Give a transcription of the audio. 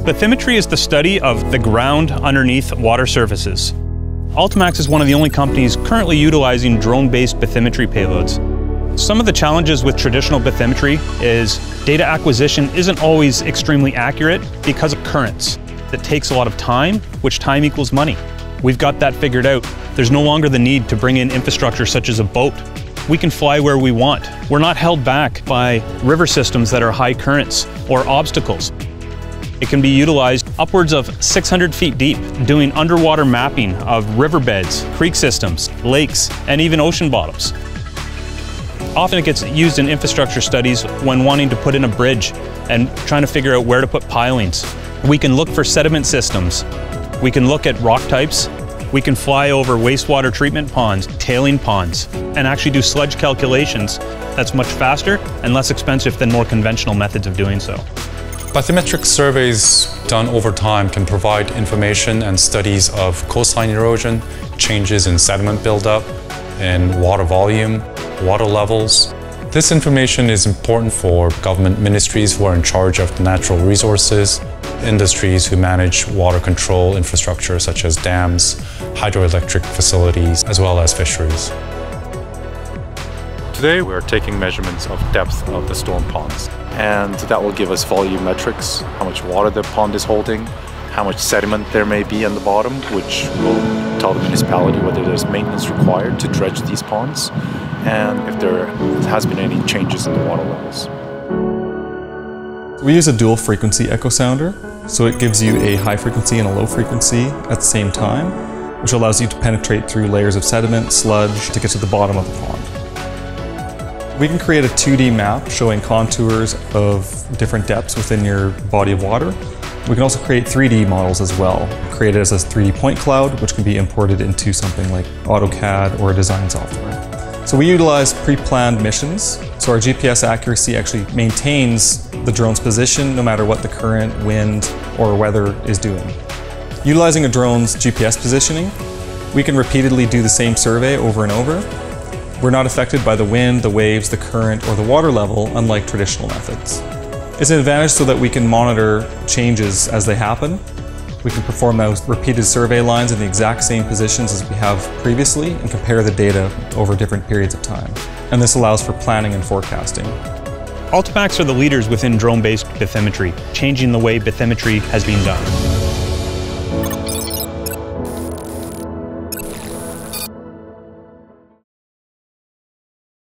Bathymetry is the study of the ground underneath water surfaces. AltoMaxx is one of the only companies currently utilizing drone-based bathymetry payloads. Some of the challenges with traditional bathymetry is data acquisition isn't always extremely accurate because of currents. It takes a lot of time, which time equals money. We've got that figured out. There's no longer the need to bring in infrastructure such as a boat. We can fly where we want. We're not held back by river systems that are high currents or obstacles. It can be utilized upwards of 600 feet deep, doing underwater mapping of riverbeds, creek systems, lakes, and even ocean bottoms. Often it gets used in infrastructure studies when wanting to put in a bridge and trying to figure out where to put pilings. We can look for sediment systems. We can look at rock types. We can fly over wastewater treatment ponds, tailing ponds, and actually do sludge calculations that's much faster and less expensive than more conventional methods of doing so. Bathymetric surveys done over time can provide information and studies of coastline erosion, changes in sediment buildup, in water volume, water levels. This information is important for government ministries who are in charge of natural resources, industries who manage water control infrastructure such as dams, hydroelectric facilities, as well as fisheries. Today we're taking measurements of depth of the storm ponds and that will give us volume metrics, how much water the pond is holding, how much sediment there may be on the bottom, which will tell the municipality whether there's maintenance required to dredge these ponds and if there has been any changes in the water levels. We use a dual frequency echo sounder, so it gives you a high frequency and a low frequency at the same time, which allows you to penetrate through layers of sediment, sludge, to get to the bottom of the pond. We can create a 2D map showing contours of different depths within your body of water. We can also create 3D models as well, created as a 3D point cloud, which can be imported into something like AutoCAD or a design software. So we utilize pre-planned missions, so our GPS accuracy actually maintains the drone's position no matter what the current, wind, or weather is doing. Utilizing a drone's GPS positioning, we can repeatedly do the same survey over and over, we're not affected by the wind, the waves, the current, or the water level, unlike traditional methods. It's an advantage so that we can monitor changes as they happen. We can perform those repeated survey lines in the exact same positions as we have previously and compare the data over different periods of time. And this allows for planning and forecasting. AltoMaxx are the leaders within drone-based bathymetry, changing the way bathymetry has been done.